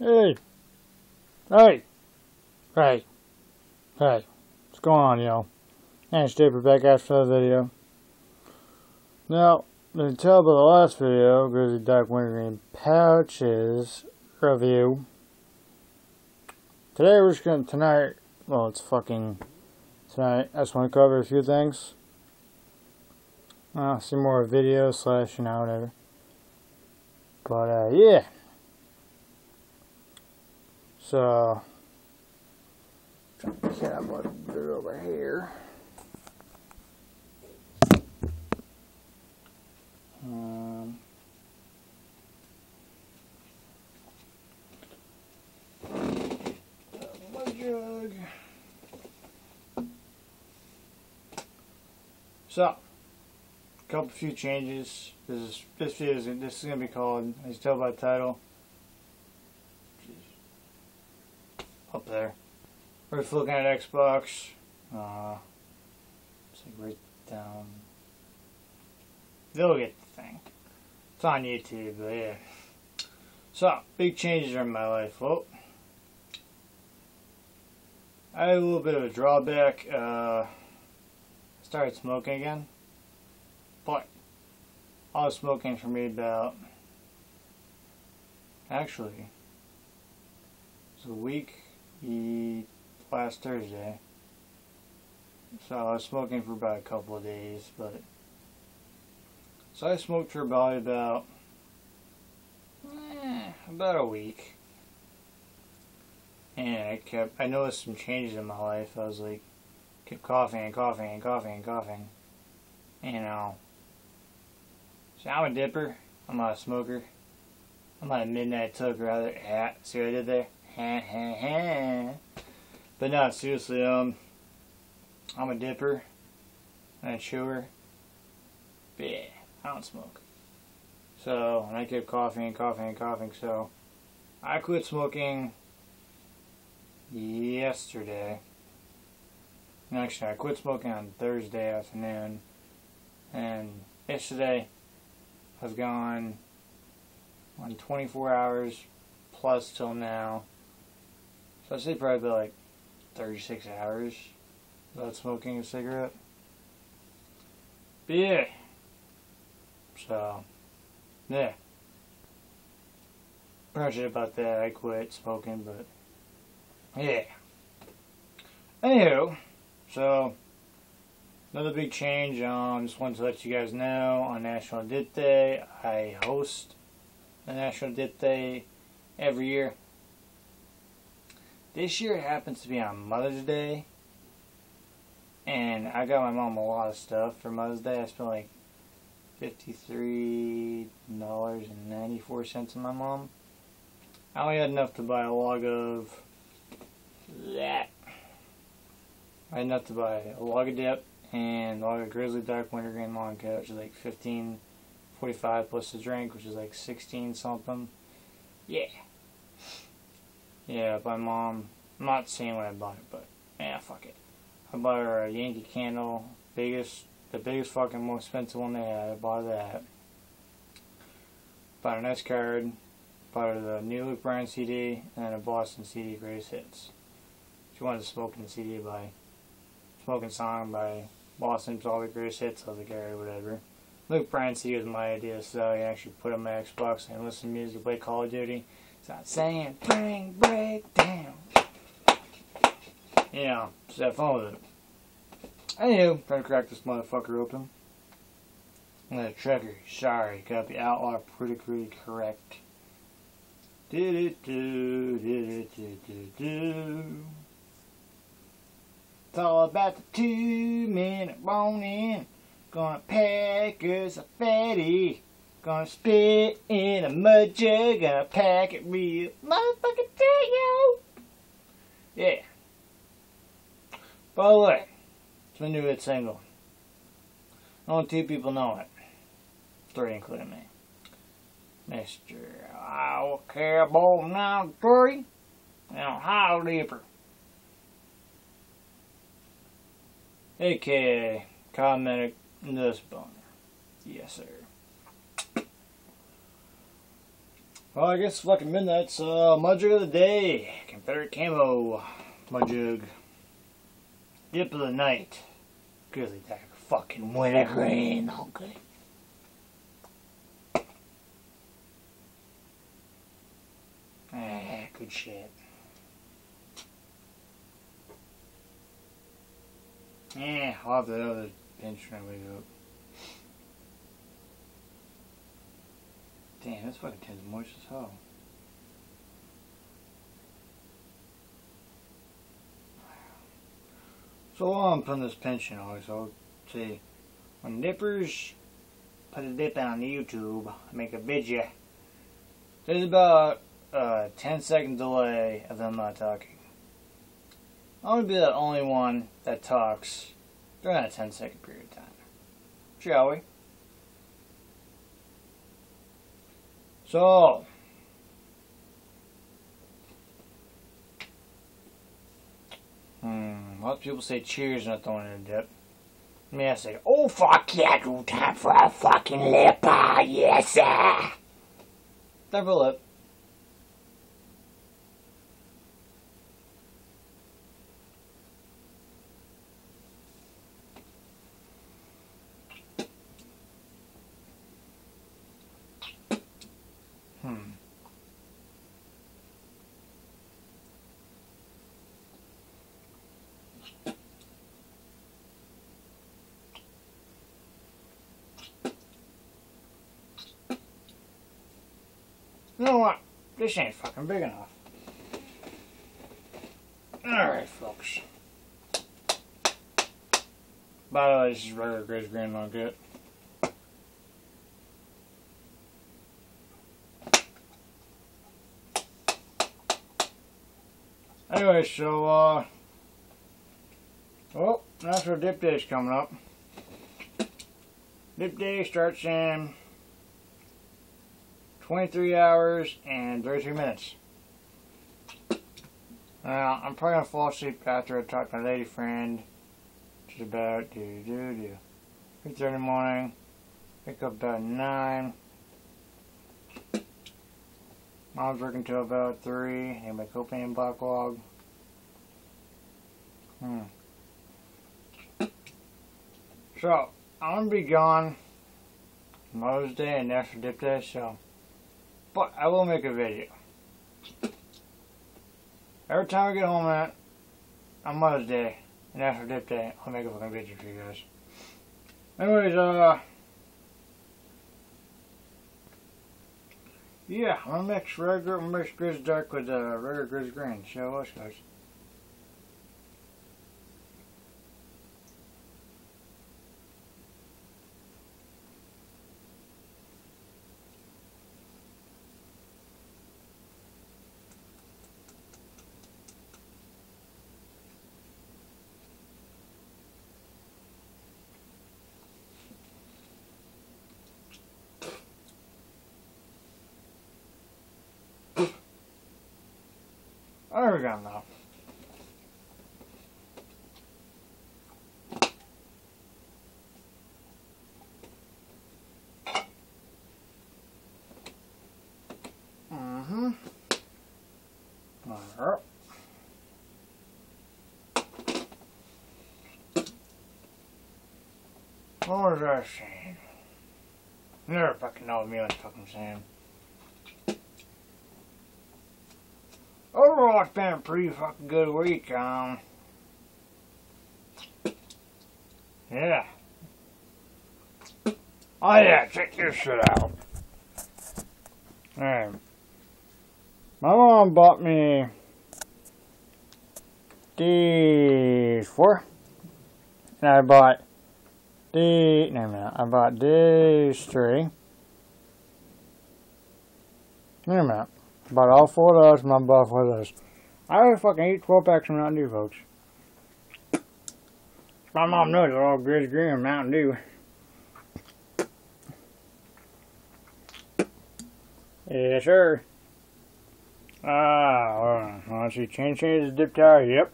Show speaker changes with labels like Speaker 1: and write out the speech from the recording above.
Speaker 1: Hey. Hey. Hey. Hey. What's going on, y'all? And Staper back after the video. Now, to tell about the last video, Grizzly Dark Wintergreen Pouches review. Today we're just gonna, tonight, well it's fucking tonight, I just want to cover a few things. Uh, some more videos slash, you know, whatever. But, uh, yeah. So, get up a bit over here. Um, my jug. So, a couple few changes. This is this is this is gonna be called as you tell by the title. Up there. We're looking at Xbox. Uh, it's like right down. They'll get the thing. It's on YouTube, but yeah. So, big changes in my life. Well, I had a little bit of a drawback. Uh, started smoking again. But, I was smoking for me about, actually, it was a week last Thursday. So I was smoking for about a couple of days, but so I smoked for about about eh, about a week, and I kept I noticed some changes in my life. I was like kept coughing and coughing and coughing and coughing, you know. So I'm a dipper. I'm not a smoker. I'm not a midnight toke rather. Yeah, see what I did there? but no, seriously, um, I'm a dipper and a chewer. But yeah, I don't smoke. So, and I kept coughing and coughing and coughing, so I quit smoking yesterday. Actually, I quit smoking on Thursday afternoon, and yesterday I've gone on 24 hours plus till now. So I'd say probably like 36 hours without smoking a cigarette. But yeah. So, yeah. Pretty much about that. I quit smoking, but yeah. Anywho, so another big change. Um, just wanted to let you guys know on National Dip Day, I host the National Dip Day every year. This year happens to be on Mother's Day. And I got my mom a lot of stuff for Mother's Day. I spent like $53.94 on my mom. I only had enough to buy a log of that. I had enough to buy a log of dip and a log of Grizzly Dark Wintergreen Long Cut, which is like 15 45 plus the drink, which is like 16 something. Yeah. Yeah, my mom, I'm not saying what I bought it, but yeah, fuck it. I bought her a Yankee candle, biggest, the biggest fucking most expensive one they had. I bought that. Bought an S card, bought her the new Luke Bryan CD, and then a Boston CD Greatest Hits. She wanted in the CD by Smoking Song by Boston's All the Greatest Hits. I was like, alright, whatever. Luke Bryan CD was my idea, so I actually put on my Xbox and listen to music, play Call of Duty. Start saying, bring break down. You know, just have fun with it. Anywho, trying to crack this motherfucker open. The trigger, sorry, got the outlaw pretty correct. Did it do, did it do, do, do. It's all about the two minute warning. Gonna pack us a fatty. Gonna spit in a mud jug, gonna pack it real motherfucking tight, yo! Yeah. By the way, it's my new hit single. Only two people know it. Three including me. Mr. Iowa Cowboy now three and Ohio Dipper. AKA Nose Boner. Yes, sir. Well, I guess fucking midnight's uh, Mudjug of the day. Confederate camo. Mudjug. Dip of the night. Grizzly dagger. Fucking wintergreen. Okay. Ah, good shit. Yeah, I'll have the other pinch when I wake up. Damn, this fucking tin's moist as hell. So I'm putting this pension on, so see, when dippers put a dip on YouTube, make a video, there's about a 10 second delay of them not talking. I'm gonna be the only one that talks during that 10 second period of time. Shall we? So, hmm, of people say cheers and not throwing in a dip. Me, I say, oh fuck yeah, do time for a fucking lip, ah, yes, sir. Time for a lip. Hmm. You know what? This ain't fucking big enough. Alright, folks. By the way, this is regular Grizz Green Nugget. Anyway, so, uh, well, National Dip Day is coming up. Dip Day starts in 23 hours and 33 minutes. Now, I'm probably going to fall asleep after I talk to my lady friend, is about, do, do, do, 3.30 in the morning, wake up about 9. Mom's working till about 3, and my cocaine backlog. Hmm. So, I'm going to be gone Mother's Day and National Dip Day, so, but I will make a video. Every time I get home at, on Mother's Day and National Dip Day, I'll make a fucking video for you guys. Anyways, uh, Yeah, I'm mix regular, I'm Grizz Dark with uh, regular Grizz Green. See how it looks, guys. Now. Mm-hmm. Alright. What was I saying? Never fucking know what me was fucking saying. Overall, it's been a pretty fucking good week. Um, yeah. Oh yeah, check this shit out. Alright. My mom bought me these four. And I bought the no no I bought these three. Wait a minute. Bought all four of those my four of those. I would fucking eat 12 packs of Mountain Dew, folks. My mom knows they're all Grizz Green and Mountain Dew. Yes, sir. Ah, uh, let's see. Change change the dip tire. Yep.